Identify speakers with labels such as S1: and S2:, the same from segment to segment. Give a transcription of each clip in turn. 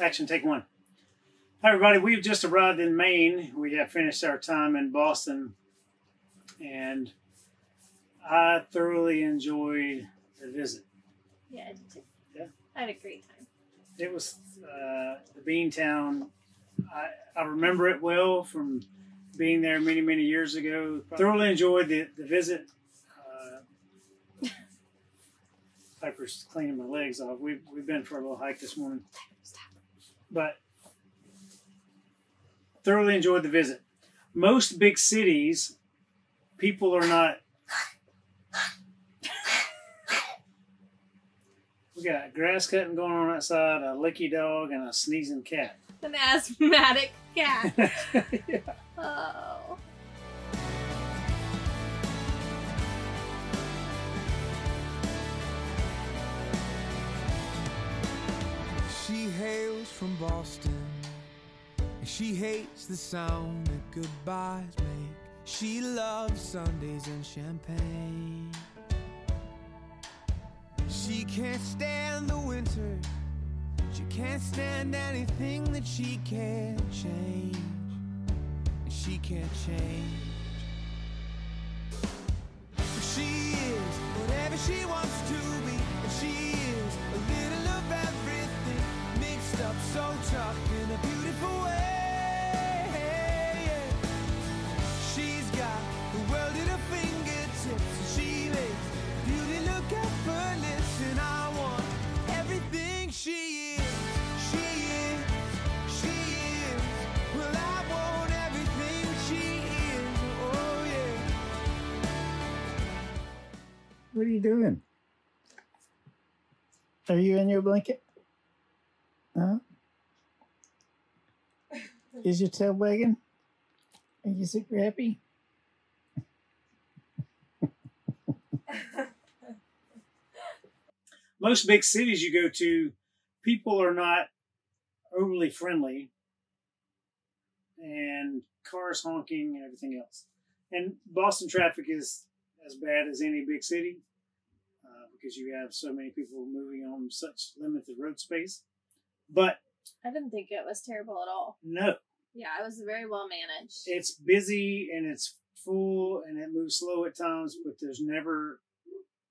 S1: Action, take one. Hi, everybody. We've just arrived in Maine. We have finished our time in Boston, and I thoroughly enjoyed the visit.
S2: Yeah, I did too.
S1: Yeah.
S2: I had a great time.
S1: It was uh, the Bean Town. I, I remember it well from being there many, many years ago. Thoroughly enjoyed the, the visit. Uh, Piper's cleaning my legs off. We've, we've been for a little hike this morning. But thoroughly enjoyed the visit. Most big cities, people are not. We got grass cutting going on outside, a licky dog, and a sneezing cat.
S2: An asthmatic cat.
S1: yeah.
S2: oh.
S3: She hails from Boston, and she hates the sound that goodbyes make. She loves Sundays and champagne. She can't stand the winter. She can't stand anything that she can't change. And she can't change. She is whatever she wants
S1: you doing? Are you in your blanket? Huh? Is your tail wagging? Are you so happy? Most big cities you go to, people are not overly friendly and cars honking and everything else. And Boston traffic is as bad as any big city because you have so many people moving on such limited road space. But
S2: I didn't think it was terrible at all.
S1: no,
S2: Yeah, it was very well managed.
S1: it's busy and it's full and it moves slow at times, but there's never,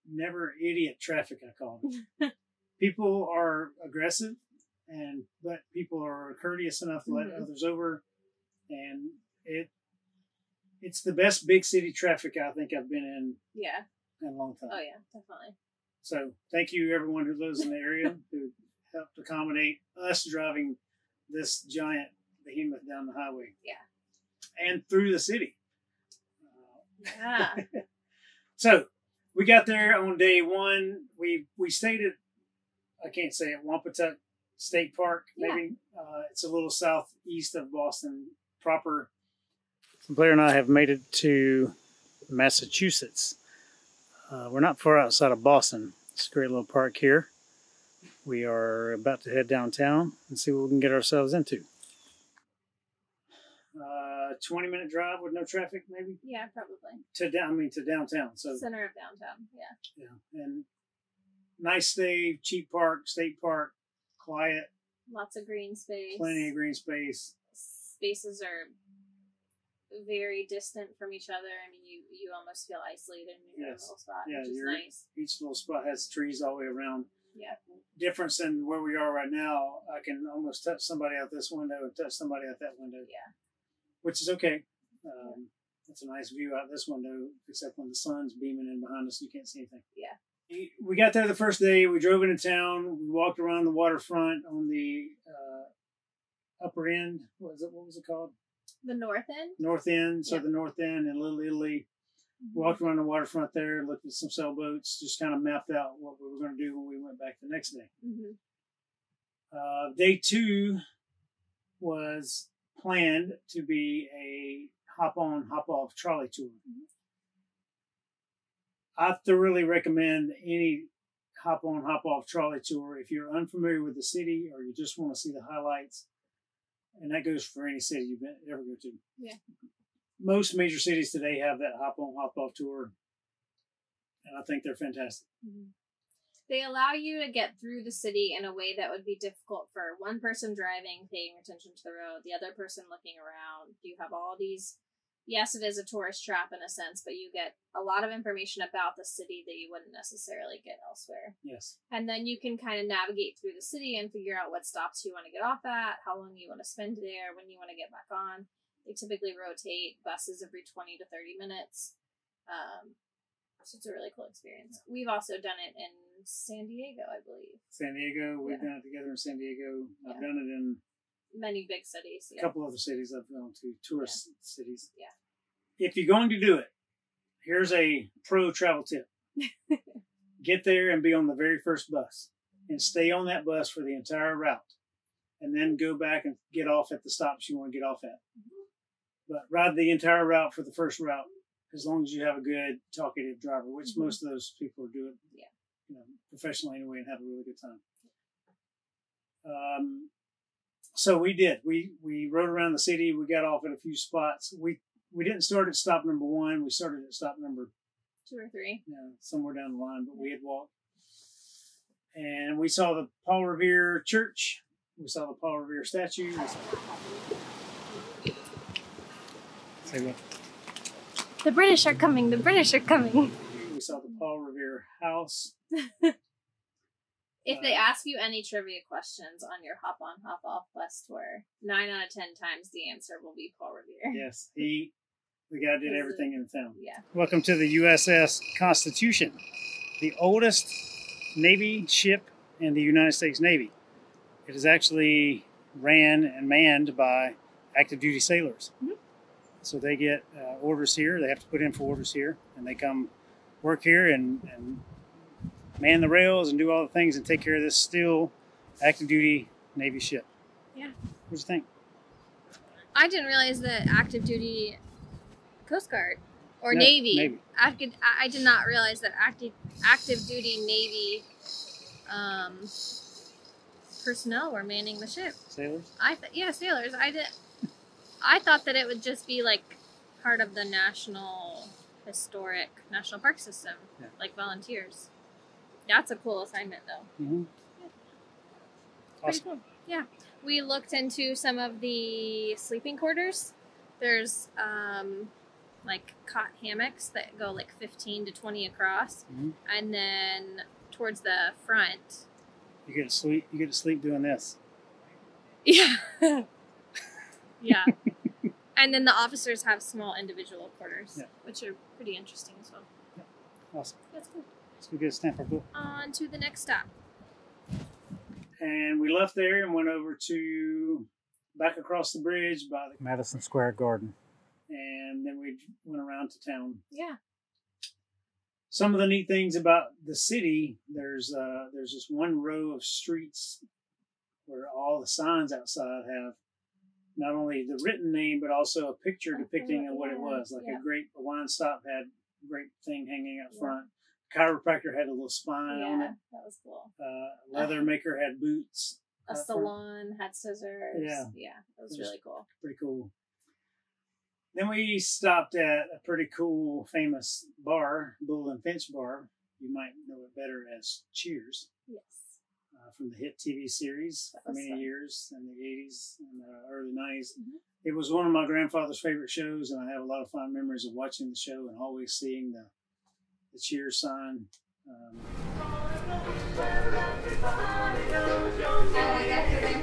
S1: never idiot traffic. I call it. people are aggressive, and but people are courteous enough to let
S2: Mhm.
S1: others over, and it. It's the best big city traffic I think I've been in
S2: yeah.
S1: in a long time.
S2: Oh yeah, definitely.
S1: So thank you everyone who lives in the area who helped accommodate us driving this giant behemoth down the highway.
S2: Yeah.
S1: And through the city.
S2: Yeah.
S1: so we got there on day one. We we stayed at I can't say it Wompatuck State Park.
S2: Yeah.
S1: Maybe uh, it's a little southeast of Boston proper. Blair and I have made it to Massachusetts. Uh, we're not far outside of Boston. It's a great little park here. We are about to head downtown and see what we can get ourselves into. Uh, 20 minute drive with no traffic, maybe
S2: yeah, probably.
S1: to down. I mean to downtown. So
S2: Center of downtown. Yeah.
S1: yeah, and nice stay, cheap park, state park, quiet,
S2: Lots of green space.
S1: plenty of green space.
S2: Spaces are very distant from each other. I mean, you you almost feel isolated in your
S1: Yes.
S2: little spot,
S1: Yeah,
S2: which is nice.
S1: Each little spot has trees all the way around.
S2: Yeah.
S1: Difference in where we are right now, I can almost touch somebody out this window and touch somebody out that window.
S2: Yeah.
S1: Which is okay. Um, It's a nice view out this window, except when the sun's beaming in behind us, you can't see anything.
S2: Yeah.
S1: We got there the first day. We drove into town. We walked around the waterfront on the uh, upper end. What was it? What was it called?
S2: The north end.
S1: North end. So the north end and Little Italy. Walked around the waterfront there, looked at some sailboats, just kind of mapped out what we were going to do when we went back the next day.
S2: hmm
S1: Uh, day two was planned to be a hop on, hop off trolley tour. I thoroughly recommend any hop on, hop off trolley tour if you're unfamiliar with the city or you just want to see the highlights. And that goes for any city you've been, ever go to.
S2: Yeah.
S1: Most major cities today have that hop on, hop off tour. And I think they're fantastic.
S2: hmm They allow you to get through the city in a way that would be difficult for one person driving, paying attention to the road, the other person looking around. Do you have all these. Yes, it is a tourist trap in a sense, but you get a lot of information about the city that you wouldn't necessarily get elsewhere.
S1: Yes.
S2: And then you can kind of navigate through the city and figure out what stops you want to get off at, how long you want to spend there, when you want to get back on. They typically rotate buses every 20 to 30 minutes. Um, so it's a really cool experience. We've also done it in San Diego, I believe.
S1: San Diego, we've
S2: Yeah.
S1: done it together in San Diego. I've
S2: Yeah.
S1: done it in
S2: Many big cities.
S1: a couple other cities I've gone to, tourist cities.
S2: Yeah.
S1: If you're going to do it, here's a pro travel tip. Get there and be on the very first bus and stay on that bus for the entire route. And then go back and get off at the stops you want to get off at. But ride the entire route for the first route as long as you have a good talkative driver, which
S2: Mhm.
S1: most of those people do it
S2: Yeah.
S1: you know, professionally anyway and have a really good time. Um, so we did. We we rode around the city. We got off at a few spots. We we didn't start at stop number one. We started at stop number
S2: Two or three.
S1: you know, somewhere down the line, but we had walked. And we saw the Paul Revere Church. We saw the Paul Revere statue. We saw- Say what?
S2: The British are coming. The British are coming.
S1: We saw the Paul Revere house.
S2: If they ask you any trivia questions on your hop on, hop off bus tour, nine out of ten times the answer will be Paul Revere.
S1: Yes, he, the guy did everything in the town.
S2: Yeah.
S1: Welcome to the USS Constitution, the oldest Navy ship in the United States Navy. It is actually ran and manned by active duty sailors.
S2: Mhm.
S1: So they get uh, orders here, they have to put in for orders here, and they come work here and, and man the rails and do all the things and take care of this still active duty Navy ship.
S2: Yeah.
S1: What do you think?
S4: I didn't realize that active duty Coast Guard or
S1: No,
S4: Navy.
S1: Navy.
S4: I I did not realize that active active duty Navy um, personnel were manning the ship.
S1: Sailors?
S4: I th- yeah, sailors. I did. I thought that it would just be like part of the national historic national park system,
S1: Yeah.
S4: like volunteers. That's a cool assignment, though.
S1: Mm-hmm.
S4: Pretty cool. Yeah. We looked into some of the sleeping quarters. There's um, like cot hammocks that go like 15 to 20 across.
S1: Mhm.
S4: And then towards the front.
S1: You get to sleep. You get to sleep doing this.
S4: Yeah. yeah. and then the officers have small individual quarters,
S1: Yeah.
S4: which are pretty interesting as well. Yeah.
S1: Awesome.
S4: That's cool.
S1: Let's go get a stamp our book.
S4: On to the next stop.
S1: And we left there and went over to back across the bridge by the Madison Square Garden. And then we went around to town.
S2: Yeah.
S1: Some of the neat things about the city, there's uh, there's just one row of streets where all the signs outside have not only the written name but also a picture depicting of what it was. Like
S2: yeah.
S1: a great a wine stop had a great thing hanging out
S2: Yeah.
S1: front. Chiropractor had a little spine on
S2: yeah,
S1: it.
S2: that was cool.
S1: Uh, leather maker had boots.
S2: A
S1: front.
S2: salon had scissors.
S1: Yeah.
S2: Yeah, it was
S1: It was-
S2: really cool.
S1: pretty cool. Then we stopped at a pretty cool, famous bar, Bull and Finch Bar. You might know it better as Cheers,
S2: Yes.
S1: uh, from the hit TV series for many
S2: fun.
S1: years in the 80s and the early 90s.
S2: Mhm.
S1: It was one of my grandfather's favorite shows, and I have a lot of fond memories of watching the show and always seeing the, the Cheers sign. Um,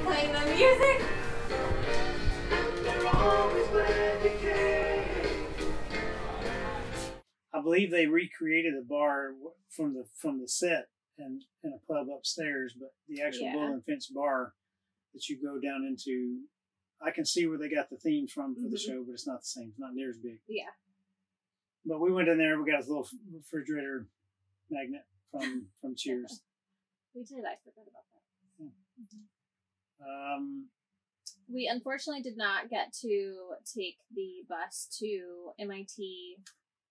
S2: playing the music.
S1: I believe they recreated the bar from the from the set and in a pub upstairs, but the actual
S2: Yeah.
S1: Bull and Finch bar that you go down into, I can see where they got the theme from for the
S2: Mhm.
S1: show, but it's not the same. It's not near as big.
S2: Yeah.
S1: But we went in there. We got a little refrigerator magnet from from Cheers.
S2: We did. I forgot about that.
S1: Um,
S2: We unfortunately did not get to take the bus to MIT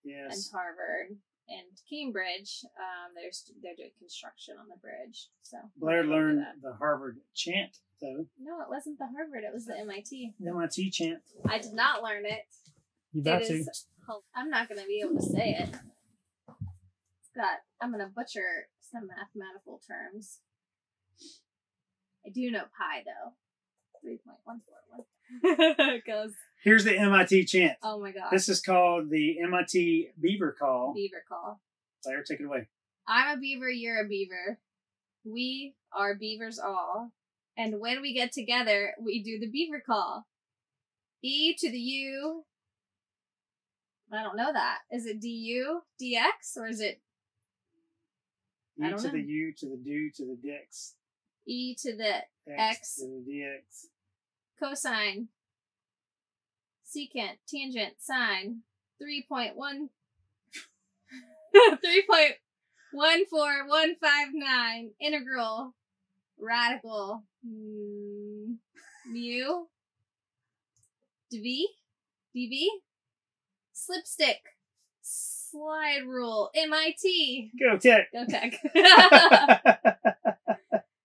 S1: yes,
S2: and Harvard and Cambridge. Um, there's they're doing construction on the bridge, so
S1: Blair learned the Harvard chant though.
S2: No, it wasn't the Harvard. It was the MIT.
S1: The MIT chant.
S2: I did not learn it.
S1: You
S2: It
S1: got to.
S2: is. I'm not going to be able to say it. It's got. I'm gonna butcher some mathematical terms. I do know pi though. Three point one four one. Goes.
S1: Here's the MIT chant.
S2: Oh my god.
S1: This is called the MIT Beaver Call.
S2: beaver call.
S1: Blair, take it away.
S2: I'm a beaver. You're a beaver. We are beavers all. And when we get together, we do the beaver call. E to the U. I don't know that. Is it DU, DX, or is it I
S1: E to the. U to the do to the dix.
S2: E to the
S1: X,
S2: X.
S1: to the DX.
S2: cosine, secant, tangent, sine, 3.1, 3.14159, integral, radical, mu, dv, dv, slipstick, slide rule, MIT.
S1: Go Tech.
S2: Go tech.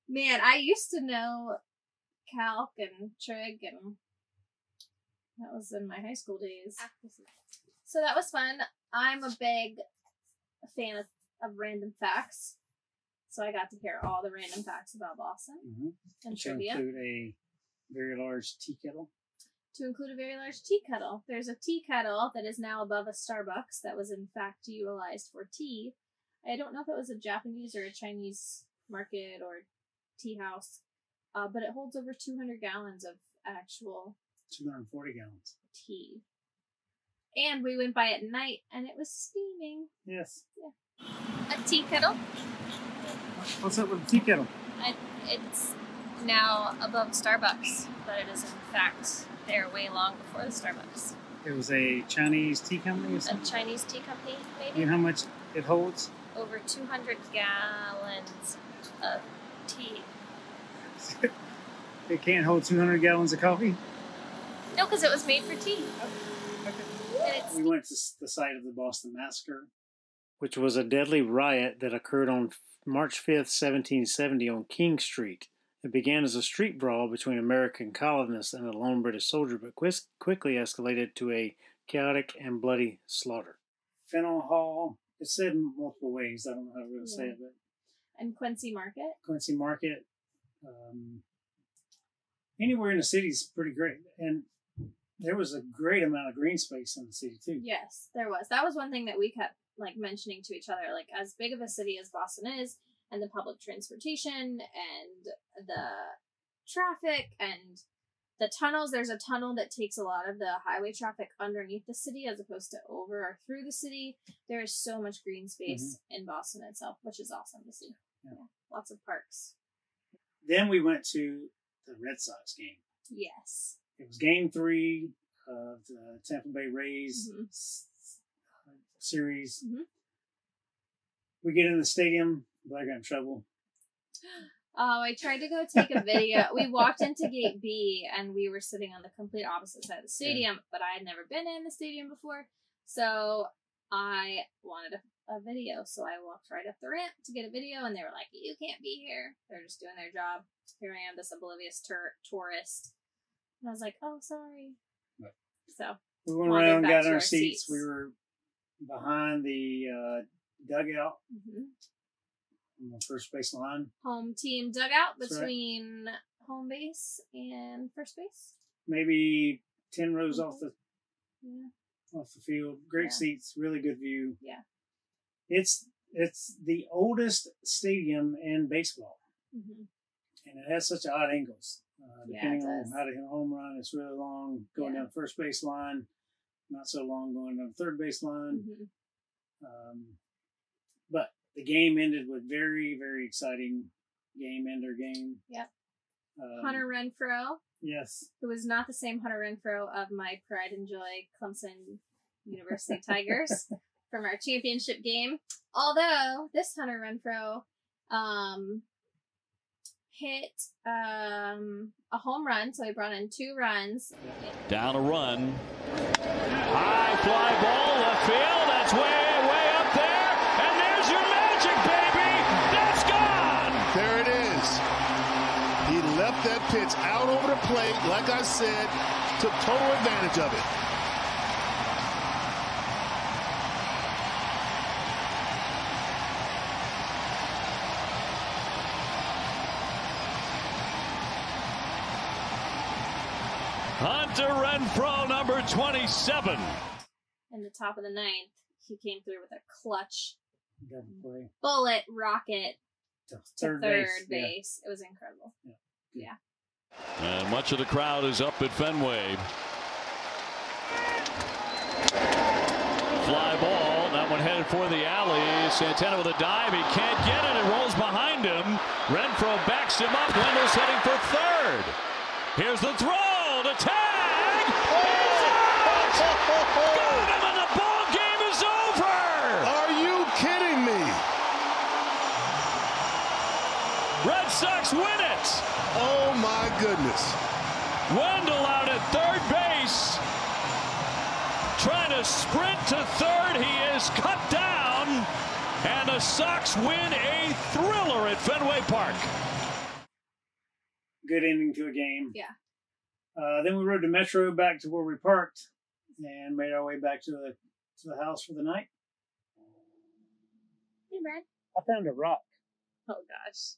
S2: Man, I used to know calc and trig and that was in my high school days. So that was fun. I'm a big fan of, of random facts. So I got to hear all the random facts about Boston
S1: Mhm.
S2: and
S1: To
S2: trivia.
S1: include a very large tea kettle.
S2: To include a very large tea kettle. There's a tea kettle that is now above a Starbucks that was in fact utilized for tea. I don't know if it was a Japanese or a Chinese market or tea house, uh, but it holds over 200 gallons of actual
S1: 240 gallons.
S2: tea. And we went by at night and it was steaming.
S1: Yes. Yeah.
S4: A tea kettle.
S1: What's up with the tea kettle?
S4: I, it's now above Starbucks, but it is in fact there way long before the Starbucks.
S1: It was a Chinese tea company or
S4: A. Chinese tea company, maybe.
S1: You know how much it holds?
S4: Over 200 gallons of tea.
S1: It can't hold 200 gallons of coffee.
S4: No, because it was made for tea. Oh, and it's
S1: We went to the site of the Boston Massacre, which was a deadly riot that occurred on March 5th, 1770, on King Street. It began as a street brawl between American colonists and a lone British soldier, but quis- quickly escalated to a chaotic and bloody slaughter. Faneuil Hall, it's said in multiple ways. I don't know how to really say it, but
S2: And Quincy Market.
S1: Quincy Market. Um, anywhere in the city is pretty great, and there was a great amount of green space in the city too.
S2: Yes, there was. That was one thing that we kept like mentioning to each other. Like as big of a city as Boston is, and the public transportation and the traffic and the tunnels. There's a tunnel that takes a lot of the highway traffic underneath the city as opposed to over or through the city. There is so much green space in Boston itself, which is awesome to see.
S1: Yeah.
S2: Yeah, lots of parks.
S1: Then we went to the Red Sox game.
S2: Yes.
S1: It was Game Three of the Tampa Bay Rays
S2: Mhm.
S1: s- uh, series.
S2: Mhm.
S1: We get in the stadium. I got in trouble.
S2: Oh, I tried to go take a video. we walked into gate B and we were sitting on the complete opposite side of the stadium, but I had never been in the stadium before. So I wanted a, a video. So I walked right up the ramp to get a video and they were like, You can't be here. They're just doing their job. Here I am, this oblivious tur- tourist. And I was like, Oh, sorry.
S1: Right.
S2: So
S1: We went around, got in our
S2: our
S1: seats.
S2: seats.
S1: We were behind the uh, dugout
S2: mhm.
S1: On the first base line.
S2: home team dugout
S1: That's right.
S2: between home base and first base.
S1: Maybe ten rows off the
S2: Yeah.
S1: off the field. Great
S2: Yeah.
S1: seats, really good view.
S2: Yeah.
S1: It's it's the oldest stadium in baseball,
S2: hmm
S1: and it has such odd angles. Uh,
S2: Yeah,
S1: depending on how to hit a home run, it's really long going
S2: Yeah.
S1: down first base line, not so long going down third base line.
S2: hmm
S1: Um, but the game ended with very very exciting game ender game.
S2: Yep.
S1: Um,
S2: Hunter Renfroe,
S1: Yes.
S2: who is not the same Hunter Renfrow of my pride and joy Clemson University Tigers from our championship game. Although this Hunter Renfroe um, hit um, a home run, so he brought in two runs.
S5: Down a run. High fly ball left field. That's way,
S6: play, like I said, took total advantage of it.
S5: Hunter Renfroe, number 27.
S2: In the top of the ninth, he came through with a clutch bullet rocket
S1: to third,
S2: to
S1: third
S2: base.
S1: base. Yeah.
S2: It was incredible.
S5: Yeah much of the crowd is up at Fenway. Fly ball. That one headed for the alley. Santana with a dive. He can't get it. It rolls behind him. Renfroe backs him up. Wendle's heading for third. Here's the throw. The tag.
S6: Goodness.
S5: Wendle out at third base. Trying to sprint to third. He is cut down. And the Sox win a thriller at Fenway Park.
S1: Good ending to a game.
S2: Yeah.
S1: Uh, then we rode the metro back to where we parked and made our way back to the to the house for the night.
S2: Hey, Brad.
S1: I found a rock,
S2: Oh gosh.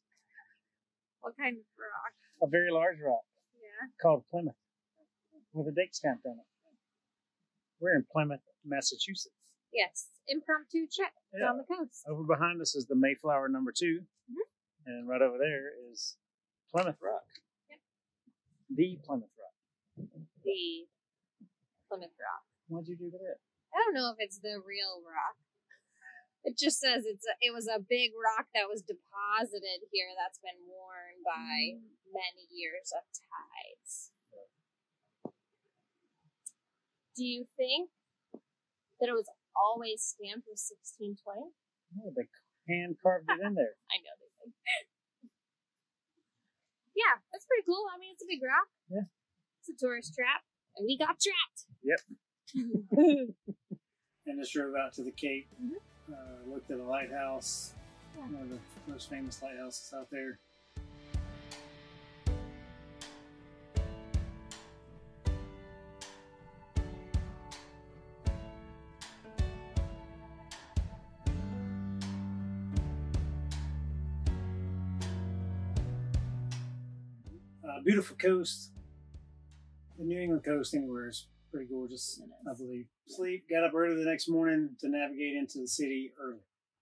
S2: What kind of rock?
S1: A very large rock
S2: Yeah.
S1: called Plymouth, with a date stamped on it. We're in Plymouth, Massachusetts.
S2: Yes. Impromptu trip
S1: Yeah.
S2: on the coast.
S1: Over behind us is the Mayflower number 2
S2: Mhm.
S1: and right over there is Plymouth Rock.
S2: Yep.
S1: The Plymouth Rock.
S2: The Plymouth Rock.
S1: What'd you do to that?
S2: I don't know if it's the real rock. It just says it's a, it was a big rock that was deposited here that's been worn by many years of tides. Do you think that it was always stamped with 1620?
S1: Oh, they hand carved it in there.
S2: I know they think. yeah, that's pretty cool. I mean, it's a big rock.
S1: Yeah.
S2: It's a tourist trap, and we got trapped.
S1: Yep. and just drove out to the Cape.
S2: Mhm.
S1: Uh, looked at a lighthouse, one of the most famous lighthouses out there. Uh, beautiful coast. The New England coast anywhere is pretty gorgeous, I believe. Sleep, got up early the next morning to navigate into the city early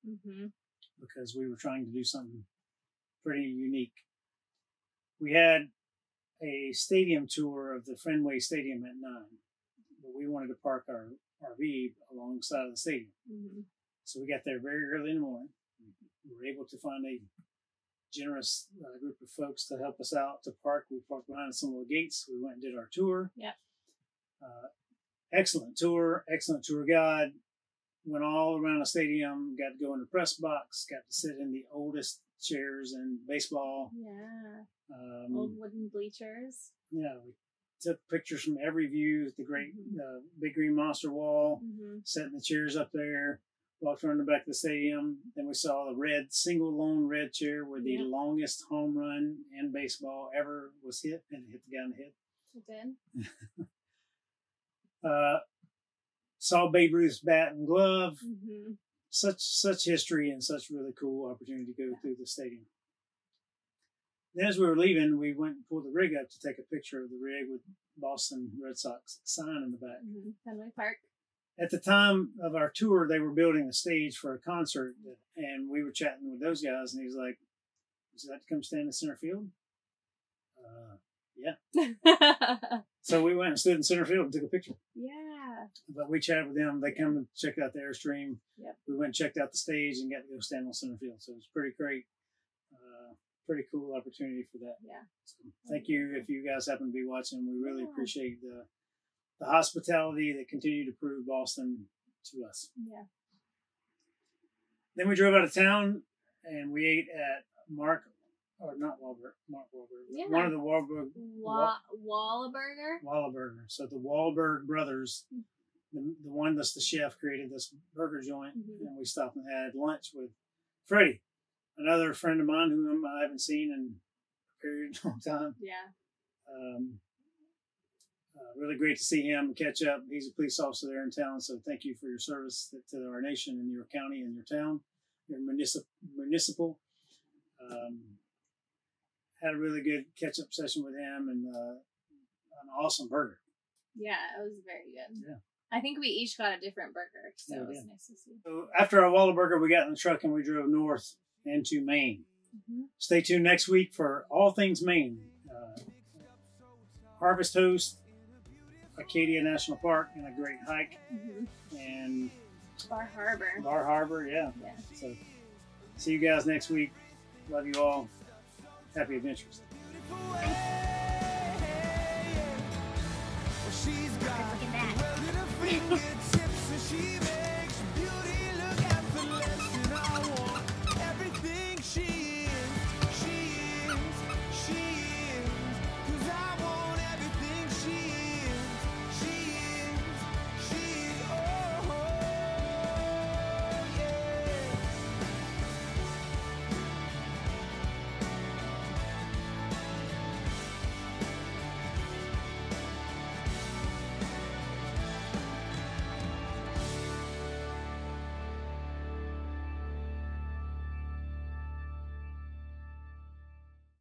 S2: mm-hmm.
S1: because we were trying to do something pretty unique. We had a stadium tour of the Fenway Stadium at nine, but we wanted to park our RV alongside of the stadium.
S2: Mm-hmm.
S1: So we got there very early in the morning. We were able to find a generous uh, group of folks to help us out to park. We parked behind some of the gates. We went and did our tour.
S2: Yep.
S1: Uh, excellent tour, excellent tour guide. Went all around the stadium. Got to go in the press box. Got to sit in the oldest chairs in baseball.
S2: Yeah.
S1: Um,
S2: Old wooden bleachers.
S1: yeah, we took pictures from every view. The great
S2: Mhm.
S1: uh, big green monster wall
S2: Mm-hmm.
S1: setting the chairs up there, walked around the back of the stadium. Then we saw the red, single lone red chair where the
S2: Yeah.
S1: longest home run in baseball ever was hit and it hit the guy in the head.
S2: It did.
S1: Uh, saw Babe Ruth's bat and glove.
S2: Mm-hmm.
S1: Such such history and such really cool opportunity to go through the stadium. Then as we were leaving, we went and pulled the rig up to take a picture of the rig with Boston Red Sox sign in the back.
S2: Mm-hmm. Fenway Park.
S1: at the time of our tour, they were building a stage for a concert, and we were chatting with those guys, and he was like, "Is that to come stand in center field?" Uh, so we went and stood in center field and took a picture.
S2: yeah.
S1: But we chatted with them. They come and checked out the airstream.
S2: Yep.
S1: We went and checked out the stage and got to go stand on center field. So it was pretty great. Uh, pretty cool opportunity for that.
S2: Yeah.
S1: So thank you if you guys happen to be watching. We really
S2: Yeah.
S1: appreciate the the hospitality that continued to prove Boston to us.
S2: Yeah.
S1: Then we drove out of town and we ate at Mark, or not Wahlberg, Mark Wahlberg,
S2: Yeah.
S1: one of the Wahlberg,
S2: Wa- Wallaburger.
S1: Wahlburger. So the Wahlberg brothers, the, the one that's the chef, created this burger joint,
S2: Mhm.
S1: and we stopped and had lunch with Freddie, another friend of mine whom I haven't seen in a very long time.
S2: Yeah.
S1: Um, uh, really great to see him and catch up. He's a police officer there in town, so thank you for your service to, our nation and your county and your town, your municipal. municipal. Um, had a really good catch up session with him, and uh, I'm awesome burger.
S2: Yeah, it was very good.
S1: Yeah.
S2: I think we each got a different burger, so
S1: Yeah,
S2: it was
S1: yeah.
S2: nice to see.
S1: So after our Wallaburger, we got in the truck and we drove north into Maine.
S2: Mhm.
S1: Stay tuned next week for all things Maine. Uh, Harvest Host, Acadia National Park, and a great hike,
S2: Mhm.
S1: and
S2: Bar Harbor.
S1: Bar Harbor. Yeah.
S2: Yeah.
S1: So see you guys next week. Love you all. Happy adventures.
S3: She's got
S4: Look at that.